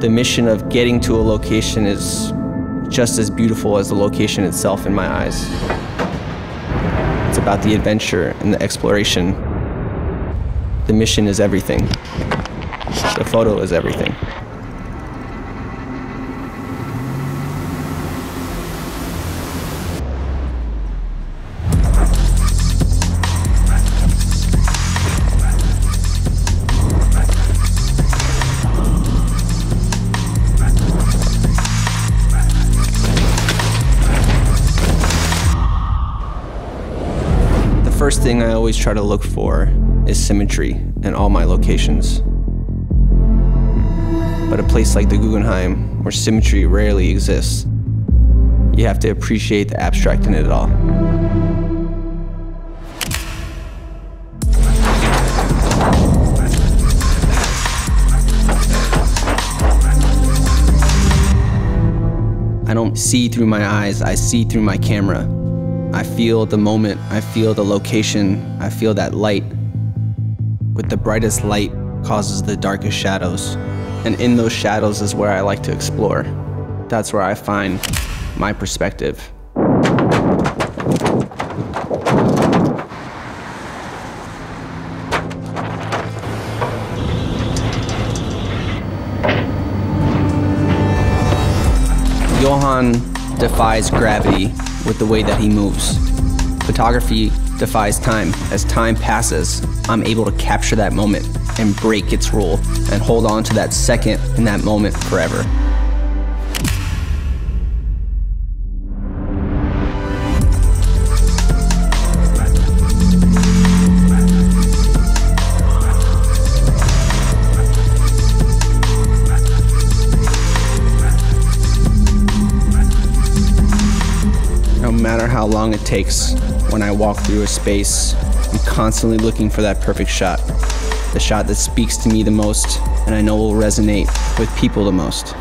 The mission of getting to a location is just as beautiful as the location itself in my eyes. It's about the adventure and the exploration. The mission is everything. The photo is everything. First thing I always try to look for is symmetry in all my locations. But a place like the Guggenheim, where symmetry rarely exists, you have to appreciate the abstract in it all. I don't see through my eyes, I see through my camera. I feel the moment, I feel the location, I feel that light. With the brightest light causes the darkest shadows. And in those shadows is where I like to explore. That's where I find my perspective. Johan defies gravity with the way that he moves. Photography defies time. As time passes, I'm able to capture that moment and break its rule and hold on to that second and that moment forever. How long it takes, when I walk through a space, I'm constantly looking for that perfect shot. The shot that speaks to me the most and I know will resonate with people the most.